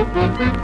Música